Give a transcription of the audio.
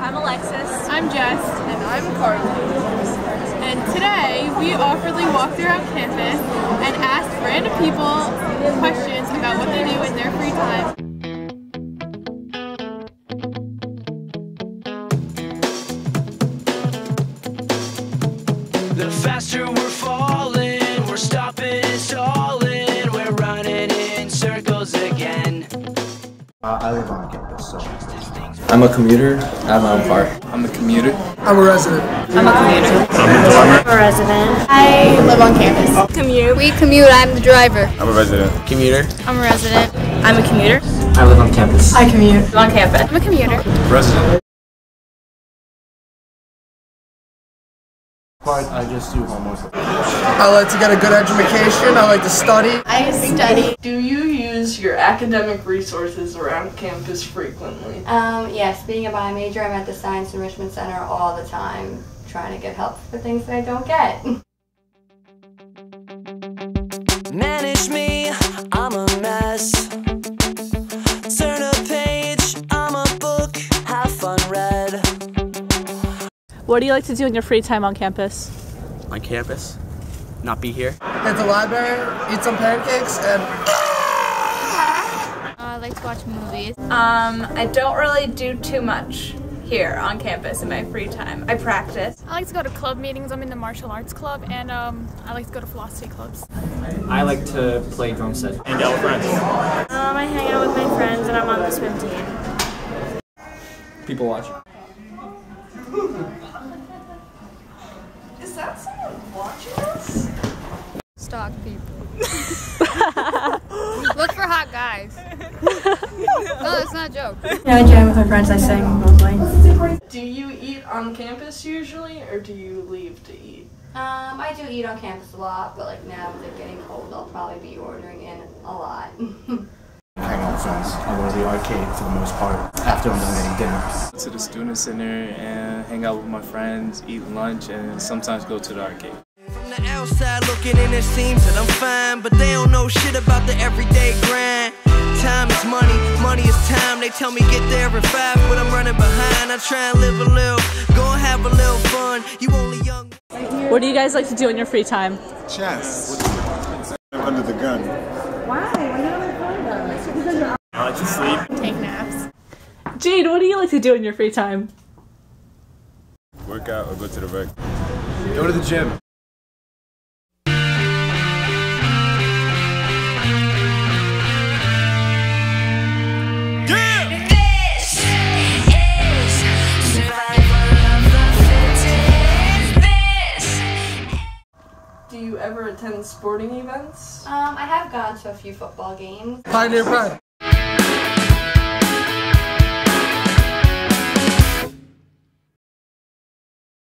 I'm Alexis. I'm Jess. And I'm Carly. And today we awkwardly walked around campus and asked random people questions about what they do in their free time. The faster we're falling, we're stopping and stalling, we're running in circles again. Uh, I live on campus, so. I'm a commuter. I have my own car. I'm a commuter. I'm a resident. I'm a commuter. I'm a resident. I live on campus. Commute. We commute. I'm the driver. I'm a resident. Commuter. I'm a resident. I'm a commuter. I live on campus. I commute. I'm on campus. I'm a commuter. Resident. Part I just do homework. I like to get a good education. I like to study. I study. Do you use your academic resources around campus frequently? Um, yes, being a bio major, I'm at the Science Enrichment Center all the time, trying to get help for things that I don't get. Manage me, What do you like to do in your free time on campus? On campus. Not be here. At the library, eat some pancakes, and Uh, I like to watch movies. Um, I don't really do too much here on campus in my free time. I practice. I like to go to club meetings. I'm in the martial arts club, and um, I like to go to philosophy clubs. I like to play drum set. And our friends. Um, I hang out with my friends and I'm on the swim team. People watch. Is that someone watching us? Stalk people. Look for hot guys. no, that's not a joke. Yeah, I jam with my friends. I sing mostly. Do you eat on campus usually, or do you leave to eat? Um, I do eat on campus a lot, but like now with it getting cold, I'll probably be ordering in a lot. Hang out with friends. I go to the arcade for the most part after I'm done getting dinner. To the student center and hang out with my friends, eat lunch, and sometimes go to the arcade. From the outside looking in, it seems that I'm fine, but they don't know shit about the everyday grind. Time is money, money is time. They tell me get there at five, but I'm running behind. I try and live a little, go and have a little fun. You only young. What do you guys like to do in your free time? Chess. Under the gun. I Jade, what do you like to do in your free time? Work out or go to the rec. Go to the gym. This is survival of the fittest. Do you ever attend sporting events? um, I have gone to a few football games. Pioneer Pride.